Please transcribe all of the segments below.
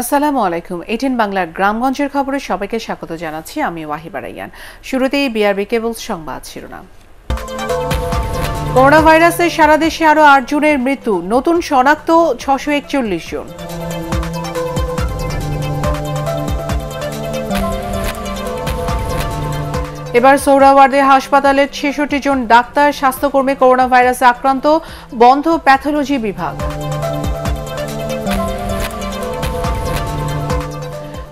আসসালামু আলাইকুম। এটিন বাংলার গ্রামগঞ্জের খবরে সবাইকে স্বাগত জানাচ্ছি। আমি ওয়াহিবা রাইয়ান। শুরুতেই বিআরবি কেবল সংবাদ শিরোনাম। করোনা ভাইরাসে সারা দেশে আরও আট জনের মৃত্যু, নতুন শনাক্ত ছশো একচল্লিশ জন। এবার সৌরাওয়ার্দে হাসপাতালের ছেষট্টি জন ডাক্তার, স্বাস্থ্যকর্মী করোনা ভাইরাসে আক্রান্ত, বন্ধ প্যাথোলজি বিভাগ।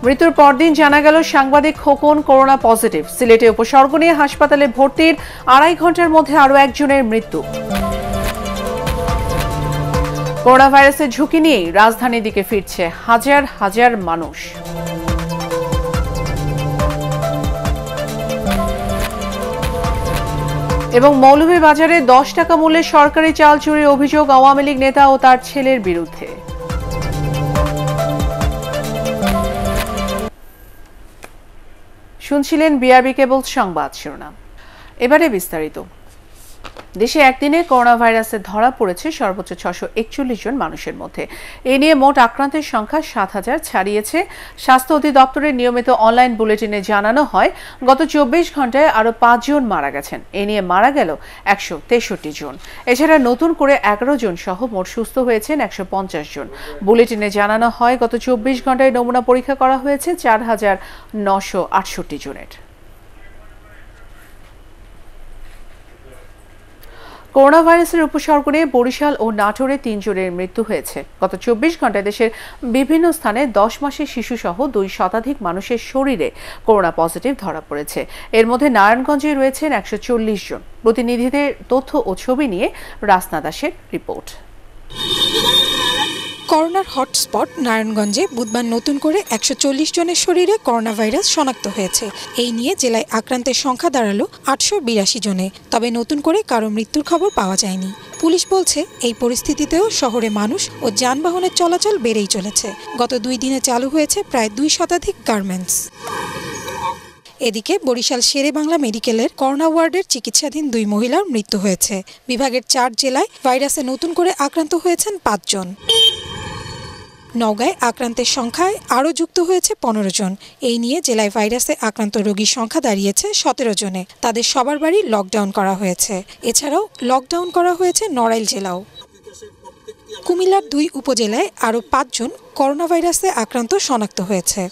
মৃত্যুর পরদিন জানা গেল সাংবাদিক খোকন করোনা পজিটিভ। সিলেটে উপসর্গ নিয়ে হাসপাতালে ভর্তির আড়াই ঘণ্টার মধ্যে আরও একজনের মৃত্যু। করোনা ভাইরাসের ঝুঁকি নিয়েই রাজধানীর দিকে ফিরছে হাজার হাজার মানুষ। এবং মৌলভীবাজারে দশ টাকা মূল্যে সরকারি চাল চুরির অভিযোগ আওয়ামী লীগ নেতা ও তার ছেলের বিরুদ্ধে। শুনছিলেন বিআরবি কেবল সংবাদ শিরোনাম। এবারে বিস্তারিত। দেশে একদিনে করোনা ভাইরাসে ধরা পড়েছে সর্বোচ্চ ছশো একচল্লিশ জন মানুষের মধ্যে। এ নিয়ে মোট আক্রান্তের সংখ্যা সাত হাজার ছাড়িয়েছে। স্বাস্থ্য অধিদপ্তরের নিয়মিত অনলাইন বুলেটিনে জানানো হয়, গত চব্বিশ ঘন্টায় আরও পাঁচজন মারা গেছেন। এ নিয়ে মারা গেল একশো তেষট্টি জন। এছাড়া নতুন করে এগারো জন সহ মোট সুস্থ হয়েছেন একশো পঞ্চাশ জন। বুলেটিনে জানানো হয়, গত চব্বিশ ঘন্টায় নমুনা পরীক্ষা করা হয়েছে চার হাজার নশো আটষট্টি জনের। করোনা ভাইরাসের উপসর্গ নিয়ে বরিশাল ও নাটোরে তিনজনের মৃত্যু হয়েছে। গত চব্বিশ ঘন্টায় দেশের বিভিন্ন স্থানে দশ মাসের শিশু সহ দুই শতাধিক মানুষের শরীরে করোনা পজিটিভ ধরা পড়েছে। এর মধ্যে নারায়ণগঞ্জে রয়েছেন একশো চল্লিশ জন। প্রতিনিধিদের তথ্য ও ছবি নিয়ে রাসনা দাসের রিপোর্ট। করোনার হটস্পট নারায়ণগঞ্জে বুধবার নতুন করে একশো চল্লিশ জনের শরীরে করোনা ভাইরাস শনাক্ত হয়েছে। এই নিয়ে জেলায় আক্রান্তের সংখ্যা দাঁড়াল আটশো বিরাশি জনে, তবে নতুন করে কারও মৃত্যুর খবর পাওয়া যায়নি। পুলিশ বলছে, এই পরিস্থিতিতেও শহরে মানুষ ও যানবাহনের চলাচল বেড়েই চলেছে। গত দুই দিনে চালু হয়েছে প্রায় দুই শতাধিক গার্মেন্টস। এদিকে বরিশাল শেরে বাংলা মেডিকেলের করোনা ওয়ার্ডের চিকিৎসাধীন দুই মহিলার মৃত্যু হয়েছে। বিভাগের চার জেলায় ভাইরাসে নতুন করে আক্রান্ত হয়েছেন পাঁচজন। নওগাঁয় আক্রান্তের সংখ্যায় আরও যুক্ত হয়েছে পনেরো জন। এই নিয়ে জেলায় ভাইরাসে আক্রান্ত রোগীর সংখ্যা দাঁড়িয়েছে সতেরো জনে। তাদের সবার বাড়ি লকডাউন করা হয়েছে। এছাড়াও লকডাউন করা হয়েছে নড়াইল জেলাও। কুমিল্লার দুই উপজেলায় আরও পাঁচজন করোনা ভাইরাসে আক্রান্ত শনাক্ত হয়েছে।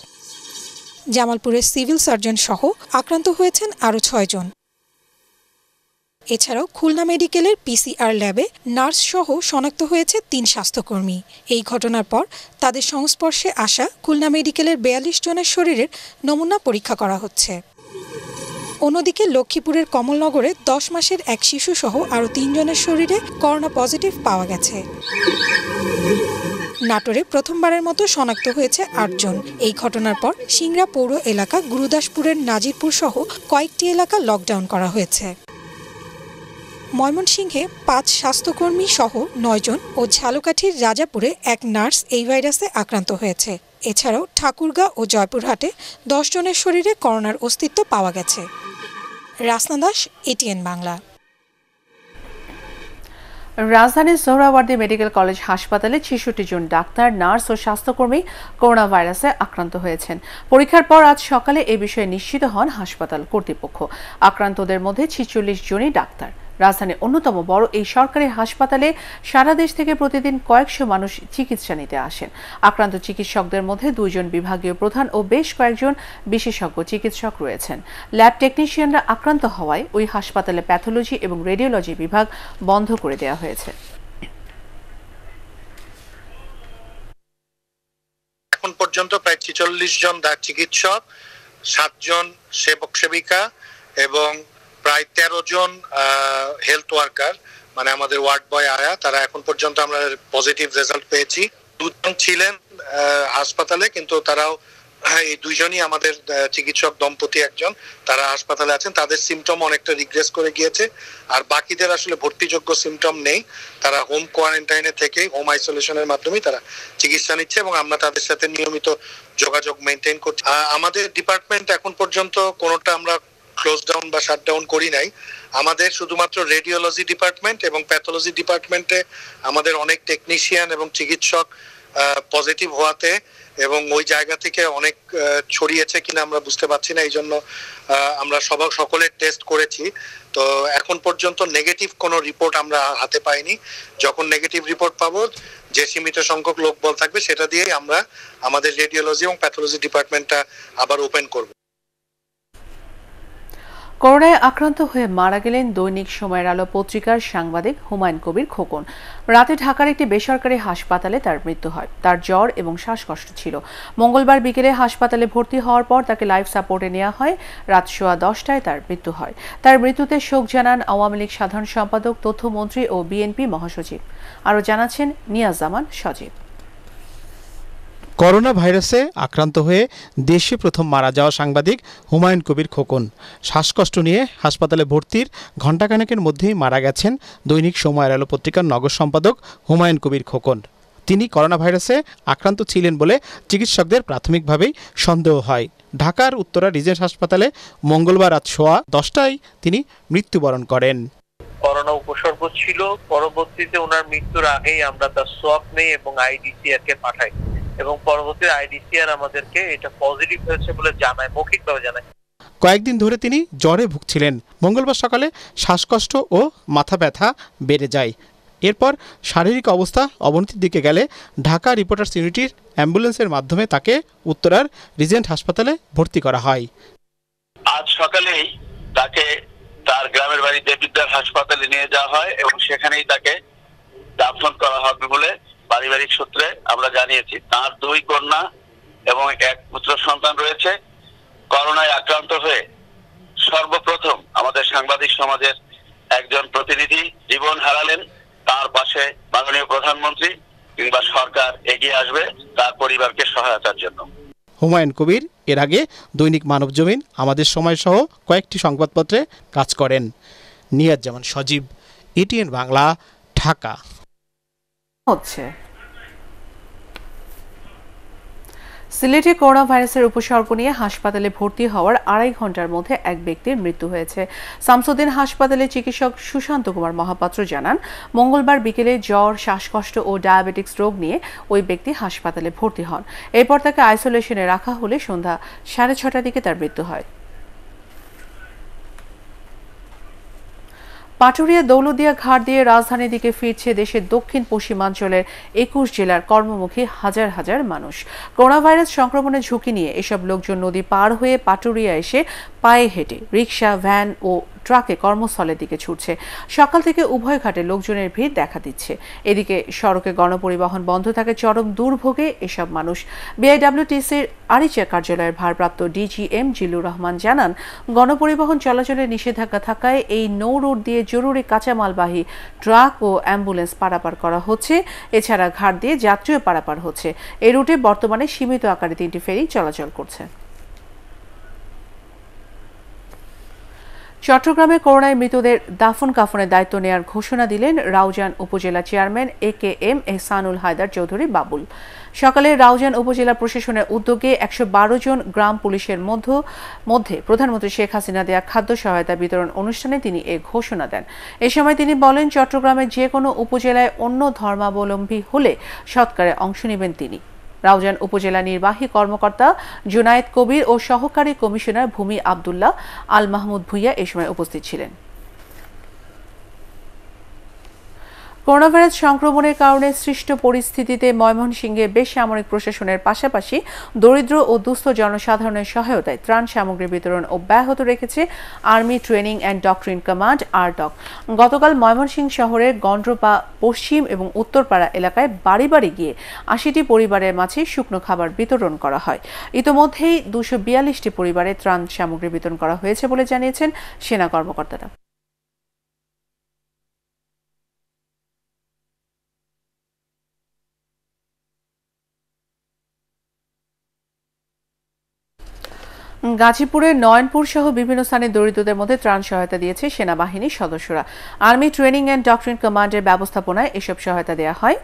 জামালপুরের সিভিল সার্জন সহ আক্রান্ত হয়েছেন আরও ছয়জন। এছাড়াও খুলনা মেডিকেলের পিসিআর ল্যাবে নার্স সহ শনাক্ত হয়েছে তিন স্বাস্থ্যকর্মী। এই ঘটনার পর তাদের সংস্পর্শে আসা খুলনা মেডিকেলের বেয়াল্লিশ জনের শরীরের নমুনা পরীক্ষা করা হচ্ছে। অন্যদিকে লক্ষ্মীপুরের কমলনগরে দশ মাসের এক শিশু সহ আরও তিনজনের শরীরে করোনা পজিটিভ পাওয়া গেছে। নাটোরে প্রথমবারের মতো শনাক্ত হয়েছে আটজন এই ঘটনার পর সিংড়া পৌর এলাকা গুরুদাসপুরের নাজিরপুর সহ কয়েকটি এলাকা লকডাউন করা হয়েছে। ময়মনসিংহে পাঁচ স্বাস্থ্যকর্মী সহ নয়জন ও ঝালকাঠির রাজাপুরে এক নার্স এই ভাইরাসে আক্রান্ত হয়েছে। এছাড়াও ঠাকুরগাঁ ও জয়পুরহাটে দশ জনের শরীরে করোনার অস্তিত্ব পাওয়া গেছে। রাসনা দাস এটিএন বাংলা। রাজধানীর সোহরাওয়ার্দী মেডিকেল কলেজ হাসপাতালে ছেষট্টি জন ডাক্তার, নার্স ও স্বাস্থ্যকর্মী করোনা ভাইরাসে আক্রান্ত হয়েছেন। পরীক্ষার পর আজ সকালে এ বিষয়ে নিশ্চিত হন হাসপাতাল কর্তৃপক্ষ। আক্রান্তদের মধ্যে ছিচল্লিশ জনই ডাক্তার। রাজধানীর অন্যতম বড় এই সরকারি হাসপাতালে সারা দেশ থেকে প্রতিদিন কয়েকশো মানুষ চিকিৎসা নিতে আসেন। আক্রান্ত চিকিৎসকদের মধ্যে দুইজন বিভাগীয় প্রধান ও বেশ কয়েকজন বিশেষজ্ঞ চিকিৎসক রয়েছেন। ল্যাব টেকনিশিয়ানরা আক্রান্ত হওয়ায় ওই হাসপাতালে প্যাথোলজি এবং রেডিওলজি বিভাগ বন্ধ করে দেওয়া হয়েছে। এখন পর্যন্ত প্রায় ছিচল্লিশ জন চিকিৎসক, সাতজন সেবক সেবিকা এবং প্রায় তেরো জন হেলথ ওয়ার্কার মানে আমাদের ওয়ার্ড বয় আয়া, তারা এখন পর্যন্ত আমরা পজিটিভ রেজাল্ট পেয়েছি। দুজন ছিলেন হাসপাতালে, কিন্তু তারাও, এই দুইজনই আমাদের চিকিৎসক দম্পতি একজন। তারা হাসপাতালে আছেন, তাদের সিমটম অনেকটা রিগ্রেস করে গিয়েছে। আর বাকিদের আসলে ভর্তিযোগ্য সিমটম নেই। তারা হোম কোয়ারেন্টাইনে থেকে হোম আইসোলেশনের মাধ্যমে তারা চিকিৎসা নিচ্ছে এবং আমরা তাদের সাথে নিয়মিত যোগাযোগ মেনটেন করছি। আমাদের ডিপার্টমেন্ট এখন পর্যন্ত কোনোটা আমরা ক্লোজ ডাউন বা শাট ডাউন করি নাই। আমাদের শুধুমাত্র রেডিওলজি ডিপার্টমেন্ট এবং প্যাথোলজি ডিপার্টমেন্টে আমাদের অনেক টেকনিশিয়ান এবং চিকিৎসক পজিটিভ হওয়াতে এবং ওই জায়গা থেকে অনেক ছড়িয়েছে কিনা আমরা বুঝতে পারছি না। এই জন্য আমরা সবাই সকলের টেস্ট করেছি। তো এখন পর্যন্ত নেগেটিভ কোনো রিপোর্ট আমরা হাতে পাইনি। যখন নেগেটিভ রিপোর্ট পাবো, যে সীমিত সংখ্যক লোক বল থাকবে, সেটা দিয়েই আমরা আমাদের রেডিওলজি এবং প্যাথোলজি ডিপার্টমেন্টটা আবার ওপেন করব। করোনায় আক্রান্ত হয়ে মারা গেলেন দৈনিক সময়ের আলো পত্রিকার সাংবাদিক হুমায়ুন কবির খোকন। রাতে ঢাকার একটি বেসরকারি হাসপাতালে তার মৃত্যু হয়। তার জ্বর এবং শ্বাসকষ্ট ছিল। মঙ্গলবার বিকেলে হাসপাতালে ভর্তি হওয়ার পর তাকে লাইফ সাপোর্টে নেওয়া হয়। রাত সোয়া দশটায় তার মৃত্যু হয়। তার মৃত্যুতে শোক জানান আওয়ামী লীগ সাধারণ সম্পাদক, তথ্যমন্ত্রী ও বিএনপি মহাসচিব। আরও জানাচ্ছেন নিয়াজ জামান সজীব। করোনা ভাইরাসে আক্রান্ত হয়ে দেশে প্রথম মারা যাওয়া সাংবাদিক হুমায়ুন কবির খোকন। শ্বাসকষ্ট নিয়ে হাসপাতালে ভর্তির ঘণ্টাখানেকের মধ্যেই মারা গেছেন দৈনিক সময়ের আলো পত্রিকার নগর সম্পাদক হুমায়ুন কবির খোকন। তিনি করোনা ভাইরাসে আক্রান্ত ছিলেন বলে চিকিৎসকদের প্রাথমিকভাবেই সন্দেহ হয়। ঢাকার উত্তরা রিজেন্স হাসপাতালে মঙ্গলবার রাত সোয়া দশটায় তিনি মৃত্যুবরণ করেন। করোনা উপসর্গ ছিল। পরবর্তীতে ওনার মৃত্যুর আগেই আমরা তার সোয়াব নেই এবং আইডিসিআর কে পাঠাই। এবং পরবর্তীতে আইডিসিআর আমাদেরকে এটা পজিটিভ হয়েছে বলে জানায় মৌখিকভাবে জানায়। কয়েকদিন ধরে তিনি জ্বরে ভুগছিলেন। মঙ্গলবার সকালে শ্বাসকষ্ট ও মাথা ব্যথা বেড়ে যায়। এরপর শারীরিক অবস্থা অবনতির দিকে গেলে ঢাকা রিপোর্টার্স ইউনিটির অ্যাম্বুলেন্সের মাধ্যমে তাকে উত্তরার রিজেন্ট হাসপাতালে ভর্তি করা হয়। আজ সকালেই তাকে তার গ্রামের বাড়ি দেবিদ্যার হাসপাতালে নিয়ে যাওয়া হয় এবং সেখানেই তাকে দাফন করা হবে বলে পারিবারিক সূত্রে আমরা জানিয়েছি, তার দুই কন্যা এবং এক পুত্র সন্তান রয়েছে। করোনায় আক্রান্ত হয়ে সর্বপ্রথম আমাদের সাংবাদিক সমাজের একজন প্রতিনিধি জীবন হারালেন। তার পাশে মাননীয় প্রধানমন্ত্রী কিংবা সরকার এগিয়ে আসবে তার পরিবারকে সহায়তার জন্য। হুমায়ুন কবির, এর আগে দৈনিক মানবজমিন আমাদের সময় সহ কয়েকটি সংবাদপত্রে কাজ করেন। নিয়াজ জামান সজীব এটিএন বাংলা, ঢাকা। হচ্ছে? সিলেটে করোনা ভাইরাসের উপসর্গ নিয়ে হাসপাতালে ভর্তি হওয়ার আড়াই ঘণ্টার মধ্যে এক ব্যক্তির মৃত্যু হয়েছে। শামসুদ্দিন হাসপাতালে চিকিৎসক সুশান্ত কুমার মহাপাত্র জানান, মঙ্গলবার বিকেলে জ্বর, শ্বাসকষ্ট ও ডায়াবেটিক্স রোগ নিয়ে ওই ব্যক্তি হাসপাতালে ভর্তি হন। এরপর তাকে আইসোলেশনে রাখা হলে সন্ধ্যা সাড়ে ছটার দিকে তার মৃত্যু হয়। পাটুরিয়া দৌলদিয়া ঘাট দিয়ে রাজধানীর দিকে ফিরছে দেশের দক্ষিণ পশ্চিমাঞ্চলের একুশ জেলার কর্মমুখী হাজার হাজার মানুষ। করোনা ভাইরাস সংক্রমণের ঝুঁকি নিয়ে এসব লোকজন নদী পার হয়ে পাটুরিয়া এসে পায়ে হেঁটে রিক্সা, ভ্যান ও ট্রাকে কর্মস্থলের দিকে ছুটছে। সকাল থেকে উভয় ঘাটে লোকজনের ভিড় দেখা দিচ্ছে। এদিকে সড়কে গণপরিবহন বন্ধ থাকে, চরম দুর্ভোগে এসব মানুষ। বিআইডব্লিউটিসির আরিচা কার্যালয়ের ভারপ্রাপ্ত ডিজিএম জিল্লুর রহমান জানান, গণপরিবহন চলাচলে নিষেধাজ্ঞা থাকায় এই নৌ রোড দিয়ে জরুরি কাঁচামালবাহী ট্রাক ও অ্যাম্বুলেন্স পারাপার করা হচ্ছে। এছাড়া ঘাট দিয়ে যাত্রীও পারাপার হচ্ছে। এই রুটে বর্তমানে সীমিত আকারে তিনটি ফেরি চলাচল করছে। চট্টগ্রামে করোনায় মৃতদের দাফন কাফনের দায়িত্ব নেয়ার ঘোষণা দিলেন Raozan upazila chairman A K M Ehsanul Haider Chowdhury Babul. সকালে রাউজান উপজেলা প্রশাসনের উদ্যোগে একশো বারো জন গ্রাম পুলিশের মধ্য, মধ্যে প্রধানমন্ত্রী শেখ হাসিনা দেয়া খাদ্য সহায়তা বিতরণ অনুষ্ঠানে তিনি এ ঘোষণা দেন। এ সময় তিনি বলেন, চট্টগ্রামের যে কোনো উপজেলায় অন্য ধর্মাবলম্বী হলে সৎকারে অংশ নেবেন তিনি। রাউজান উপজেলা নির্বাহী কর্মকর্তা জুনায়েদ কবির ও সহকারী কমিশনার ভূমি আবদুল্লাহ আল মাহমুদ ভুইয়া এ সময় উপস্থিত ছিলেন। করোনাভাইরাস সংক্রমণের কারণে সৃষ্ট পরিস্থিতিতে ময়মনসিংহে বেসামরিক প্রশাসনের পাশাপাশি দরিদ্র ও দুস্থ জনসাধারণের সহায়তায় ত্রাণ সামগ্রী বিতরণ অব্যাহত রেখেছে army training and doctrine command, ARTDOC. গতকাল ময়মনসিংহ শহরের গন্ড্রপা পশ্চিম এবং উত্তরপাড়া এলাকায় বাড়ি বাড়ি গিয়ে আশিটি পরিবারের মাঝে শুকনো খাবার বিতরণ করা হয়। ইতোমধ্যেই দুশো বিয়াল্লিশটি পরিবারে ত্রাণ সামগ্রী বিতরণ করা হয়েছে বলে জানিয়েছেন সেনা কর্মকর্তারা। গাজীপুরের নয়নপুর সহ বিভিন্ন স্থানে দরিদ্রদের মধ্যে ত্রাণ সহায়তা দিয়েছে সেনাবাহিনীর সদস্যরা। আর্মি ট্রেনিং অ্যান্ড ডক্টরিন কমান্ডের ব্যবস্থাপনায় এসব সহায়তা দেওয়া হয়।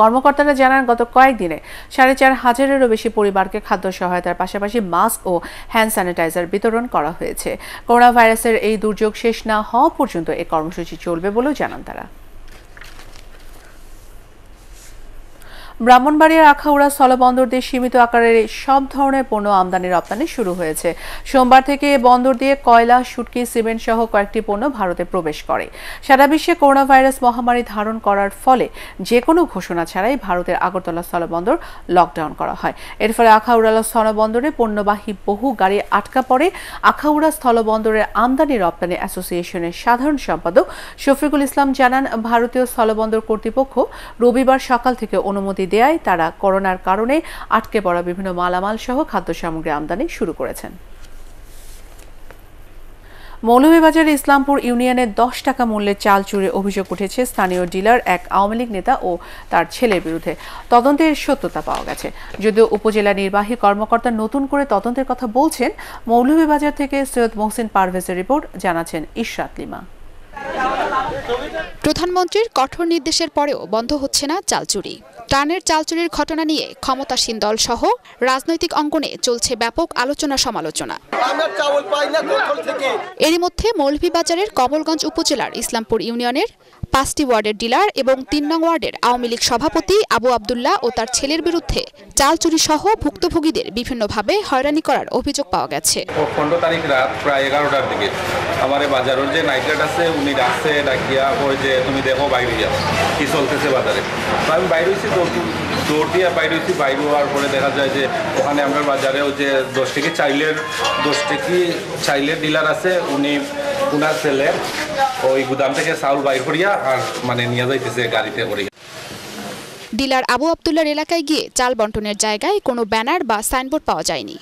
কর্মকর্তারা জানান, গত কয়েকদিনে সাড়ে চার হাজারেরও বেশি পরিবারকে খাদ্য সহায়তার পাশাপাশি মাস্ক ও হ্যান্ড স্যানিটাইজার বিতরণ করা হয়েছে। করোনা ভাইরাসের এই দুর্যোগ শেষ না হওয়া পর্যন্ত এই কর্মসূচি চলবে বলেও জানান তারা। ব্রাহ্মণবাড়িয়ার আখাউড়া স্থলবন্দর দিয়ে সীমিত আকারের সব ধরনের পণ্য আমদানি রপ্তানি শুরু হয়েছে। সোমবার থেকে বন্দর দিয়ে কয়লা শুটকি সিমেন্ট সহ কয়েকটি পণ্য ভারতে প্রবেশ করে। সারা বিশ্বে করোনা ভাইরাস মহামারী ধারণ করার ফলে যে কোনো ঘোষণা ছাড়াই ভারতের আগরতলা স্থলবন্দর লকডাউন করা হয়। এর ফলে আখাউড়া স্থলবন্দরে পণ্যবাহী বহু গাড়ি আটকা পড়ে। আখাউড়া স্থলবন্দরের আমদানি রপ্তানি অ্যাসোসিয়েশনের সাধারণ সম্পাদক শফিকুল ইসলাম জানান, ভারতীয় স্থলবন্দর কর্তৃপক্ষ রবিবার সকাল থেকে অনুমতি দেয়ায় তারা করোনার কারণে আটকে পড়া বিভিন্ন মালামাল সহ খাদ্য সামগ্রী আমদানি শুরু করেছেন। মৌলভীবাজারে ইসলামপুর ইউনিয়নের দশ টাকা মূল্যের চাল চুরির অভিযোগ উঠেছে। স্থানীয় ডিলার এক আওয়ামী লীগ নেতা ও তার ছেলের বিরুদ্ধে তদন্তের সত্যতা পাওয়া গেছে। যদিও উপজেলা নির্বাহী কর্মকর্তা নতুন করে তদন্তের কথা বলছেন, মৌলভীবাজার থেকে সৈয়দ মোহসিন পারভেজের রিপোর্ট জানাচ্ছেন ইশরাত লিমা। প্রধানমন্ত্রীর কঠোর নির্দেশের পরেও বন্ধ হচ্ছে না চালচুরি। টানের ট্রানের চালচুরির ঘটনা নিয়ে ক্ষমতাসীন দল সহ রাজনৈতিক অঙ্গনে চলছে ব্যাপক আলোচনা সমালোচনা। এরই মধ্যে মৌলভীবাজারের কমলগঞ্জ উপজেলার ইসলামপুর ইউনিয়নের পাঁচটি ওয়ার্ডের ডিলার এবং তিন নং ওয়ার্ডের আওয়ামী লীগ সভাপতি আবু আবদুল্লাহ ও তার ছেলের বিরুদ্ধে চাল চুরি সহ ভুক্তভোগীদের বিভিন্নভাবে হয়রানি করার অভিযোগ পাওয়া গেছে। পনেরো তারিখ রাত প্রায় এগারোটার দিকে আমার বাজারের যে নাইট আছে, উনি ডাকছে, ডাকিয়া কই যে, তুমি দেখো, বাইরে যাও। কি চলতেছে বাজারে? আমি বাইরে হয়েছি দৌড় দিয়ে বাইরে হয়েছি বাইরে হওয়ার পরে দেখা যায় যে, ওখানে আমরা বাজারেও যে দশ থেকে চাইলের, দশ থেকে চাইলের ডিলার আছে, উনি উনার ছেলে ওই গুদাম থেকে চাউল বাইর করিয়া আর মানে নিয়ে যাইতেছে গাড়িতে করিয়া ডিলার আবু আবদুল্লার এলাকায় গিয়ে চাল বন্টনের জায়গায় কোনো ব্যানার বা সাইনবোর্ড পাওয়া যায়নি।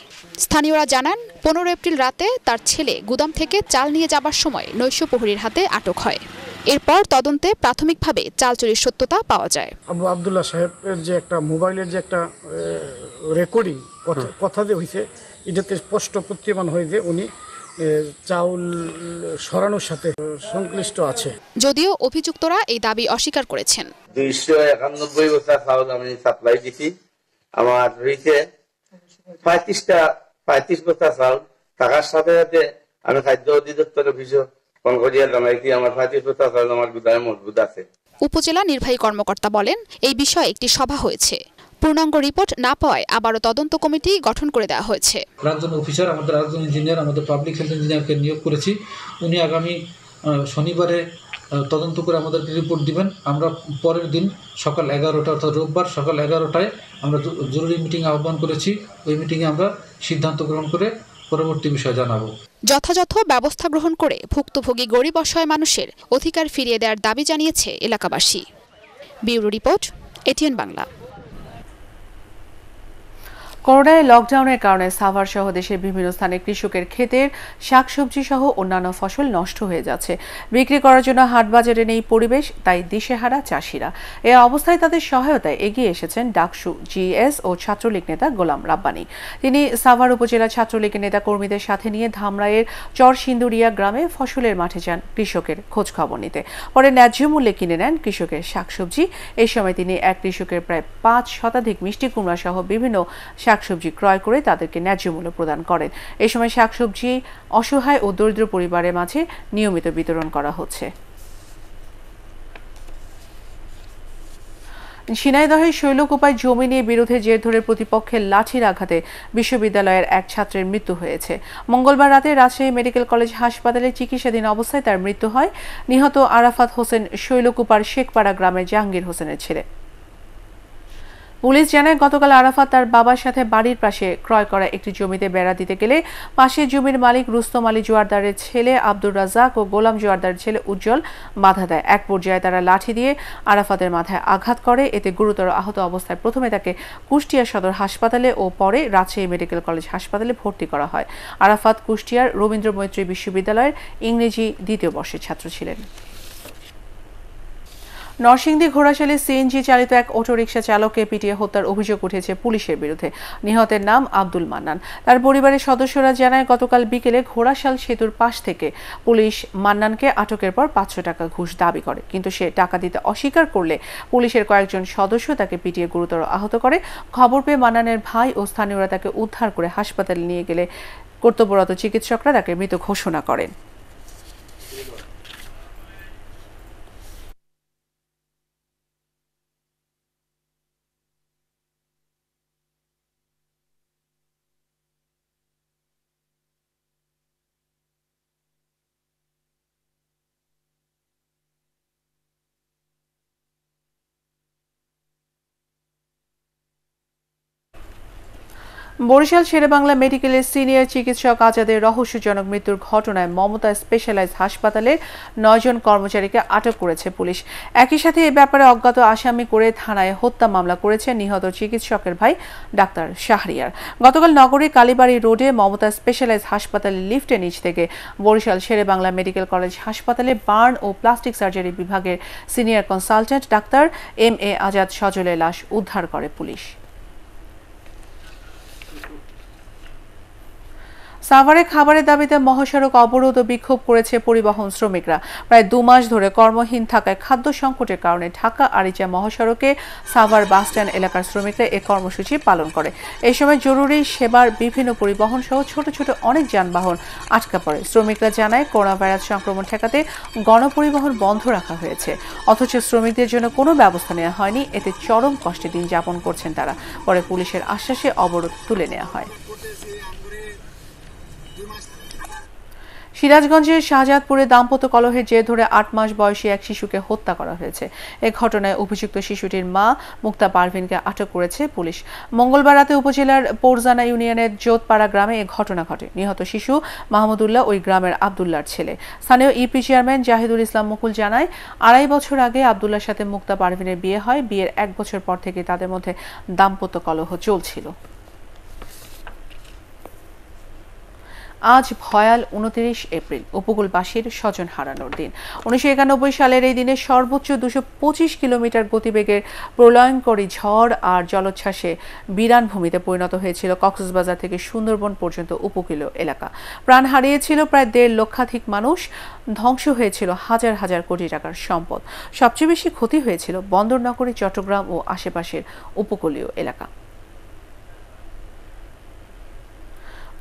স্থানীয়রা জানান পনেরো এপ্রিল রাতে তার ছেলে গুদাম থেকে চাল নিয়ে যাবার সময় নৈশ প্রহরীর হাতে আটক হয়। এরপর তদন্তে প্রাথমিকভাবে চাল চুরির সত্যতা পাওয়া যায়। আবু আবদুল্লাহ সাহেবের যে একটা মোবাইলের যে একটা রেকর্ডিং কথা যে হয়েছে এটাতে স্পষ্ট প্রতীয়মান হয় যে উনি চাউল সরানোর সাথে সংশ্লিষ্ট আছে। যদিও অভিযুক্তরা এই দাবি অস্বীকার করেছেন। দুইশো একানব্বই বছর চাউল আমি সাপ্লাই দিছি। আমার রয়েছে পঁয়ত্রিশটা পঁয়ত্রিশ বস্তা চাউল। থাকার সাথে সাথে আমি খাদ্য অধিদপ্তর অফিসে ফোন করিয়া জানাইছি আমার পঁয়ত্রিশ বস্তা চাউল আমার গুদামে মজবুত আছে। উপজেলা নির্বাহী কর্মকর্তা বলেন এই বিষয়ে একটি সভা হয়েছে। পূর্ণাঙ্গ রিপোর্ট না পাওয়ায় আবারও তদন্ত কমিটি গঠন করে দেওয়া হয়েছে। একজন অফিসার আমাদের একজন ইঞ্জিনিয়ার আমাদের পাবলিক হেলথ ইঞ্জিনিয়ারকে নিয়োগ করেছি। উনি আগামী শনিবারে তদন্ত করে আমাদেরকে রিপোর্ট দিবেন। আমরা পরের দিন সকাল এগারোটা অর্থাৎ রোববার সকাল এগারোটায় আমরা জরুরি মিটিং আহ্বান করেছি। ওই মিটিংয়ে আমরা সিদ্ধান্ত গ্রহণ করে পরবর্তী বিষয় জানাব। যথাযথ ব্যবস্থা গ্রহণ করে ভুক্তভোগী গরিব অসহায় মানুষের অধিকার ফিরিয়ে দেওয়ার দাবি জানিয়েছে এলাকাবাসী। Bureau report ATN Bangla. করোনায় লকডাউনের কারণে সাভার সহ দেশের বিভিন্ন স্থানে কৃষকের ক্ষেতের শাকসবজি সহ অন্যান্য ফসল নষ্ট হয়ে যাচ্ছে। বিক্রি করার জন্য হাটবাজারে নেই পরিবেশ, তাই দিশেহারা চাষিরা। এ অবস্থায় তাদের সহায়তায় এগিয়ে এসেছেন ডাকসু জিএস ও ছাত্রলীগ নেতা গোলাম রাব্বানি। তিনি সাভার উপজেলা ছাত্রলীগের নেতা কর্মীদের সাথে নিয়ে ধামরাইয়ের চরসিন্দুরিয়া গ্রামে ফসলের মাঠে যান কৃষকের খোঁজ খবর নিতে। পরে ন্যায্য মূল্যে কিনে নেন কৃষকের শাকসবজি। এই সময় তিনি এক কৃষকের প্রায় পাঁচ শতাধিক মিষ্টি কুমড়া সহ বিভিন্ন শাকসবজি ক্রয় করে তাদেরকে ন্যায্য মূল্য প্রদান করেন। এই সময় শাকসবজি অসহায় ও দরিদ্র পরিবারের মাঝে নিয়মিত বিতরণ করা হচ্ছে। ঝিনাইদহের শৈলকুপায় জমি নিয়ে বিরোধে জের ধরে প্রতিপক্ষের লাঠির আঘাতে বিশ্ববিদ্যালয়ের এক ছাত্রের মৃত্যু হয়েছে। মঙ্গলবার রাতে রাজশাহী মেডিকেল কলেজ হাসপাতালে চিকিৎসাধীন অবস্থায় তার মৃত্যু হয়। নিহত আরাফাত হোসেন শৈলকুপার শেখপাড়া গ্রামের জাহাঙ্গীর হোসেনের ছেলে। পুলিশ জানায়, গতকাল আরাফাত তার বাবার সাথে বাড়ির পাশে ক্রয় করা একটি জমিতে বেড়া দিতে গেলে পাশের জমির মালিক রুস্তম আলী জোয়ারদারের ছেলে আব্দুর রাজাক ও গোলাম জোয়ারদারের ছেলে উজ্জ্বল বাধা দেয়। এক পর্যায়ে তারা লাঠি দিয়ে আরাফাতের মাথায় আঘাত করে। এতে গুরুতর আহত অবস্থায় প্রথমে তাকে কুষ্টিয়া সদর হাসপাতালে ও পরে রাজশাহী মেডিকেল কলেজ হাসপাতালে ভর্তি করা হয়। আরাফাত কুষ্টিয়ার রবীন্দ্র মৈত্রী বিশ্ববিদ্যালয়ের ইংরেজি দ্বিতীয় বর্ষের ছাত্র ছিলেন। নরসিংদী ঘোড়াশালী সিএনজি চালিত এক অটোরিকশা চালককে পিটিয়ে হত্যার অভিযোগ উঠেছে পুলিশের বিরুদ্ধে। নিহতের নাম আব্দুল মান্নান। তার পরিবারের সদস্যরা জানায়, গতকাল বিকেলে ঘোড়াশাল সেতুর পাশ থেকে পুলিশ মান্নানকে আটকের পর পাঁচশো টাকা ঘুষ দাবি করে। কিন্তু সে টাকা দিতে অস্বীকার করলে পুলিশের কয়েকজন সদস্য তাকে পিটিয়ে গুরুতর আহত করে। খবর পেয়ে মান্নানের ভাই ও স্থানীয়রা তাকে উদ্ধার করে হাসপাতালে নিয়ে গেলে কর্তব্যরত চিকিৎসকরা তাকে মৃত ঘোষণা করেন। বরিশাল শেরেবাংলা মেডিকেলের সিনিয়র চিকিৎসক আজাদের রহস্যজনক মৃত্যুর ঘটনায় মমতা স্পেশালাইজ হাসপাতালের নয়জন কর্মচারীকে আটক করেছে পুলিশ। একই সাথে এ ব্যাপারে অজ্ঞাত আসামি করে থানায় হত্যা মামলা করেছে নিহত চিকিৎসকের ভাই ডাক্তার শাহরিয়ার। গতকাল নগরীর কালীবাড়ি রোডে মমতা স্পেশালাইজ হাসপাতালের লিফটের নিচ থেকে বরিশাল শেরেবাংলা মেডিকেল কলেজ হাসপাতালে বার্ন ও প্লাস্টিক সার্জারি বিভাগের senior consultant doctor M A Azad সজলের লাশ উদ্ধার করে পুলিশ। সাভারে খাবারের দাবিতে মহাসড়ক অবরোধ ও বিক্ষোভ করেছে পরিবহন শ্রমিকরা। প্রায় দু মাস ধরে কর্মহীন থাকায় খাদ্য সংকটের কারণে ঢাকা আরিচা মহাসড়কে সাভার বাসস্ট্যান্ড এলাকার শ্রমিকরা এ কর্মসূচি পালন করে। এই সময় জরুরি সেবার বিভিন্ন পরিবহন সহ ছোট ছোট অনেক যানবাহন আটকা পড়ে। শ্রমিকরা জানায়, করোনা ভাইরাস সংক্রমণ ঠেকাতে গণপরিবহন বন্ধ রাখা হয়েছে। অথচ শ্রমিকদের জন্য কোনো ব্যবস্থা নেওয়া হয়নি। এতে চরম কষ্টে দিন যাপন করছেন তারা। পরে পুলিশের আশ্বাসে অবরোধ তুলে নেওয়া হয়। সিরাজগঞ্জের শাহজাদপুরে দাম্পত্য কলহের জের ধরে আট মাস বয়সী এক শিশুকে হত্যা করা হয়েছে। এ ঘটনায় অভিযুক্ত শিশুটির মা মুক্তা পারভিনকে আটক করেছে পুলিশ। মঙ্গলবার রাতে উপজেলার পৌরজানা ইউনিয়নের জোতপাড়া গ্রামে এ ঘটনা ঘটে। নিহত শিশু মাহমুদুল্লাহ ওই গ্রামের আবদুল্লার ছেলে। স্থানীয় ইপি চেয়ারম্যান জাহিদুল ইসলাম মুকুল জানায়, আড়াই বছর আগে আবদুল্লার সাথে মুক্তা পারভিনের বিয়ে হয়। বিয়ের এক বছর পর থেকে তাদের মধ্যে দাম্পত্য কলহ চলছিল। আজ ভয়াল উনত্রিশ এপ্রিল, উপকূলবাসীর স্বজন হারানোর দিন। উনিশশো একানব্বই সালের এই দিনে সর্বোচ্চ দুশো কিলোমিটার গতিবেগের প্রলয়ঙ্করী ঝড় আর জলোচ্ছ্বাসে বিরান ভূমিতে পরিণত হয়েছিল কক্সবাজার থেকে সুন্দরবন পর্যন্ত উপকূলীয় এলাকা। প্রাণ হারিয়েছিল প্রায় দেড় লক্ষাধিক মানুষ, ধ্বংস হয়েছিল হাজার হাজার কোটি টাকার সম্পদ। সবচেয়ে বেশি ক্ষতি হয়েছিল বন্দরনগরী চট্টগ্রাম ও আশেপাশের উপকূলীয় এলাকা।